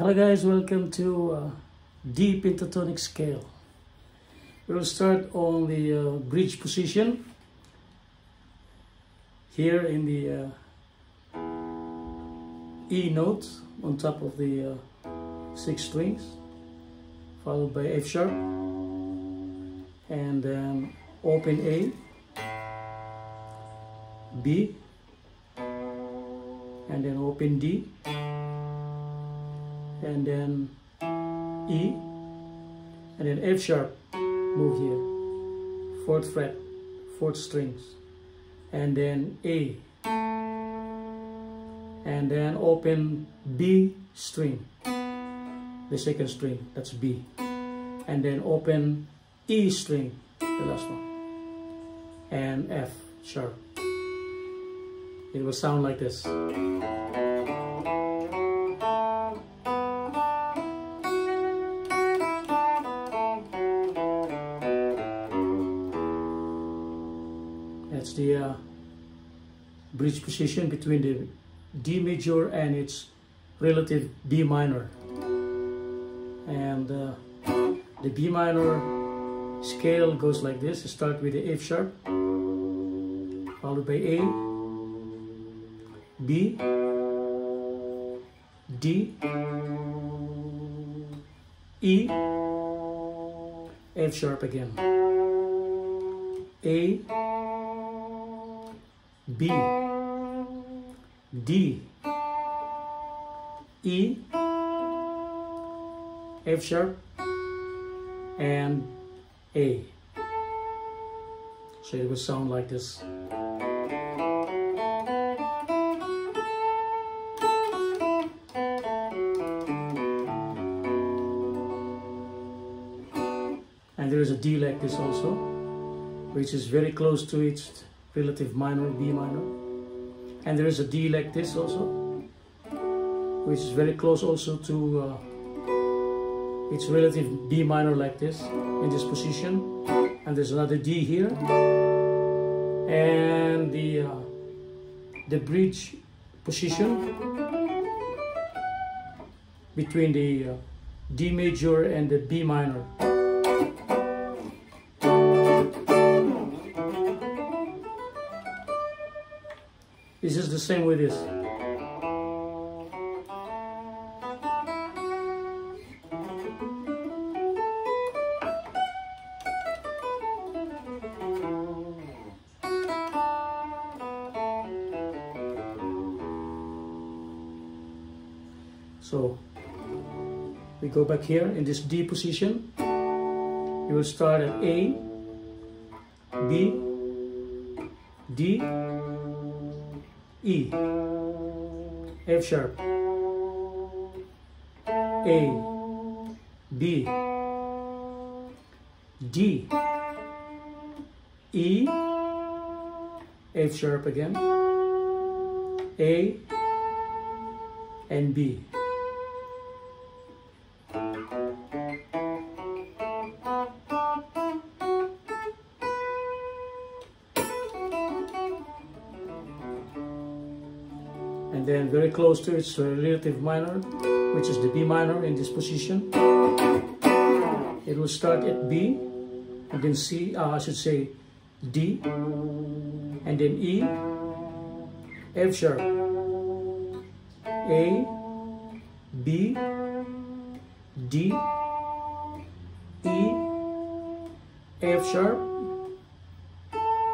Hello guys, welcome to uh, D pentatonic scale. We'll start on the uh, bridge position. Here in the uh, E note on top of the uh, six strings, followed by F sharp, and then open A, B, and then open D, and then E, and then F sharp, move here, fourth fret, fourth strings, and then A, and then open B string, the second string, that's B, and then open E string, the last one, and F sharp. It will sound like this. The bridge position between the D major and its relative B minor. And uh, the B minor scale goes like this. Start with the F sharp, followed by A, B, D, E, F sharp again, A, B, D, E, F sharp, and A. So it would sound like this. And there is a D like this also, which is very close to its relative minor, B minor. And there is a D like this also, which is very close also to uh, its relative B minor like this, in this position. And there's another D here. And the, uh, the bridge position between the uh, D major and the B minor. This is the same with this. So we go back here in this D position. You will start at A, B, D, E, F sharp, A, B, D, E, F sharp again, A, and B. close to its relative minor, which is the B minor in this position. It will start at B, and then C, uh, I should say D, and then E, F sharp, A, B, D, E, F sharp,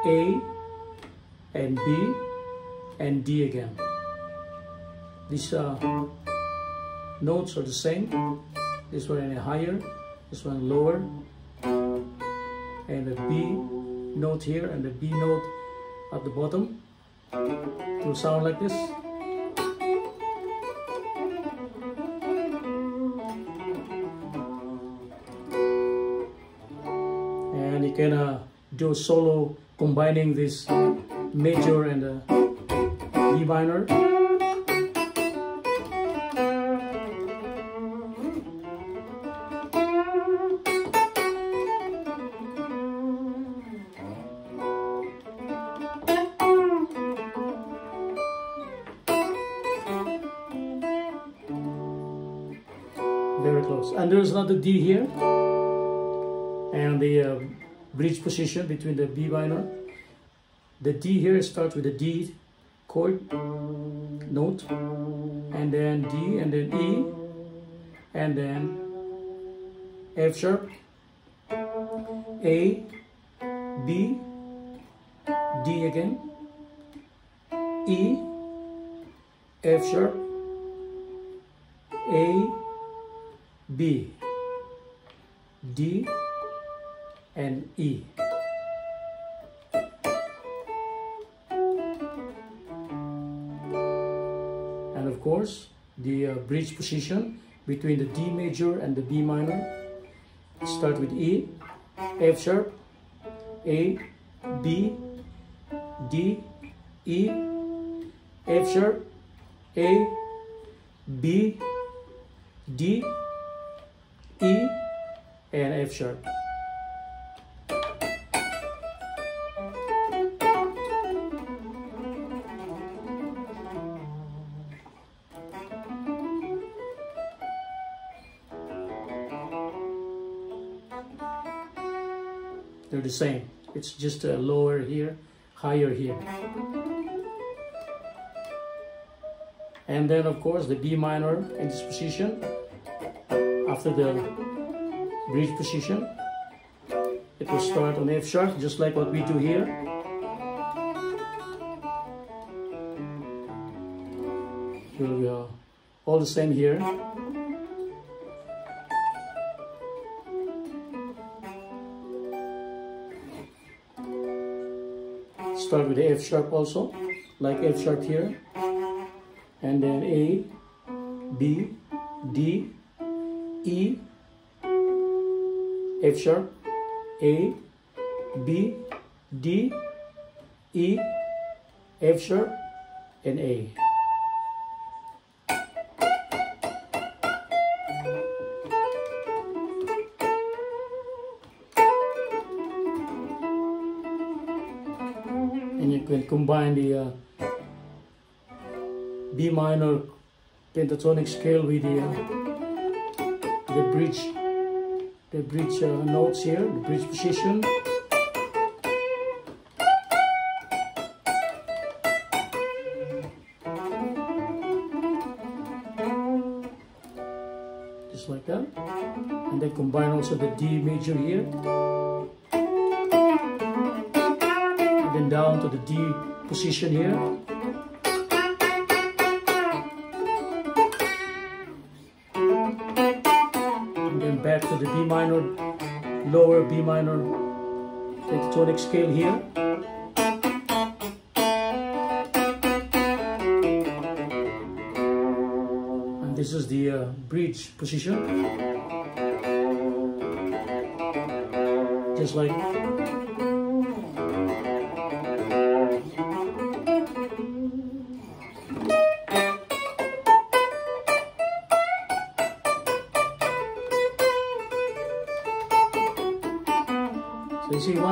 A, and B, and D again. These uh, notes are the same. This one a higher, this one lower, and the B note here and the B note at the bottom. It will sound like this. And you can uh, do a solo combining this major and the B minor. There's another D here and the uh, bridge position between the B minor. The D here starts with the D chord note and then D and then E and then F sharp A B D again E F sharp A B D and E. And of course the uh, bridge position between the D major and the B minor. Start with E F sharp A B D E F sharp A B D E and F sharp. They're the same. It's just a lower here higher here. And then of course the B minor in this position after the bridge position. It will start on F sharp just like what we do here. Here we are. All the same here. Start with the F sharp also like F sharp here. And then A B D E F sharp A B D E F sharp and A. And you can combine the uh, B minor pentatonic scale with the uh, the bridge the bridge uh, notes here the bridge position. Just like that. And then combine also the D major here. And then down to the D position here the B minor lower B minor pentatonic scale here. And this is the uh, bridge position. Just like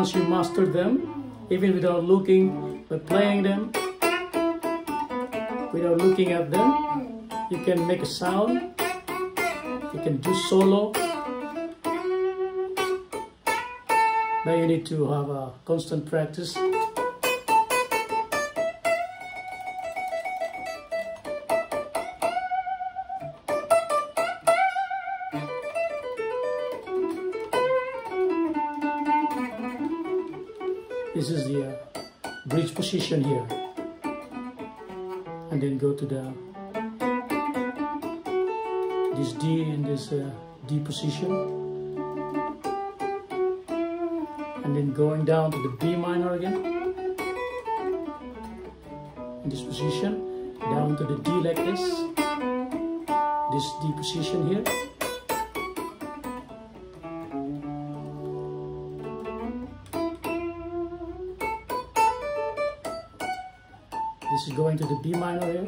once you master them, even without looking, by playing them, without looking at them, you can make a sound. You can do solo. Now you need to have a constant practice. Bridge position here. And then go to the this D and this uh, D position. And then going down to the B minor again. In this position. Down to the D like this. This D position here. This is going to the B minor here.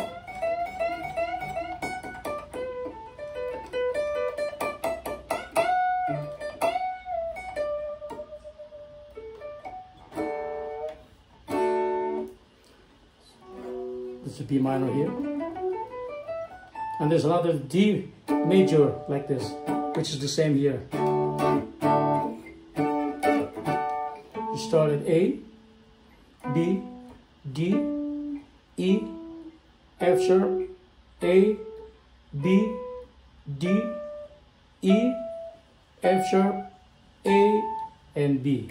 This is B minor here. And there's another D major like this. which is the same here. You start at A, B, D, E, F sharp, A, B, D, E, F sharp, A, and B.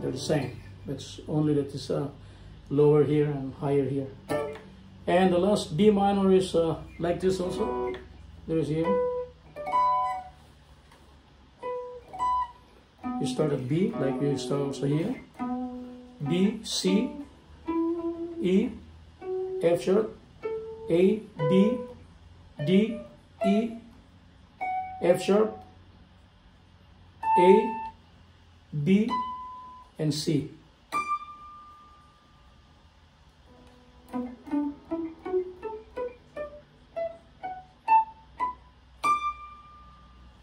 They're the same. It's only that it's uh, lower here and higher here. And the last B minor is uh, like this also. There's here. You start at B, like you start also here. B, C, E, F sharp, A, B, D, E, F sharp, A, B, and C.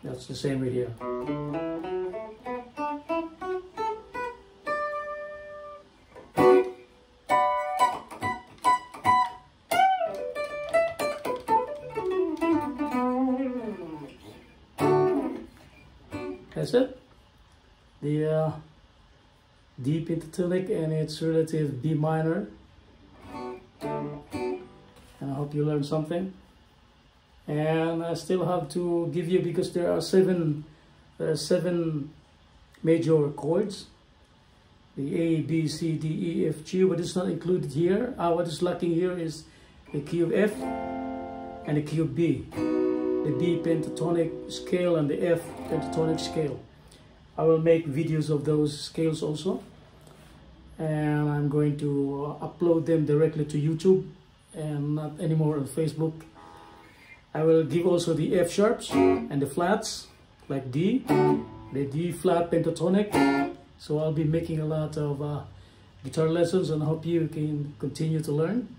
That's the same video. That's it. The uh, D pentatonic and its relative B minor. And I hope you learned something. And I still have to give you because there are seven, are seven major chords. The A, B, C, D, E, F, G, but it's not included here. Uh, what is lacking here is the key of F and the key of B the B pentatonic scale and the F pentatonic scale. I will make videos of those scales also and I'm going to uh, upload them directly to YouTube and not anymore on Facebook. I will give also the F sharps and the flats like D, the D flat pentatonic. So I'll be making a lot of uh, guitar lessons and I hope you can continue to learn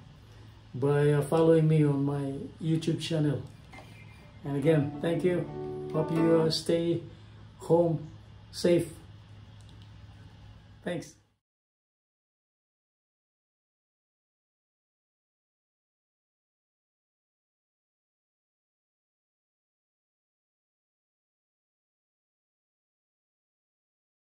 by uh, following me on my YouTube channel. And again, thank you. Hope you uh, stay home safe. Thanks.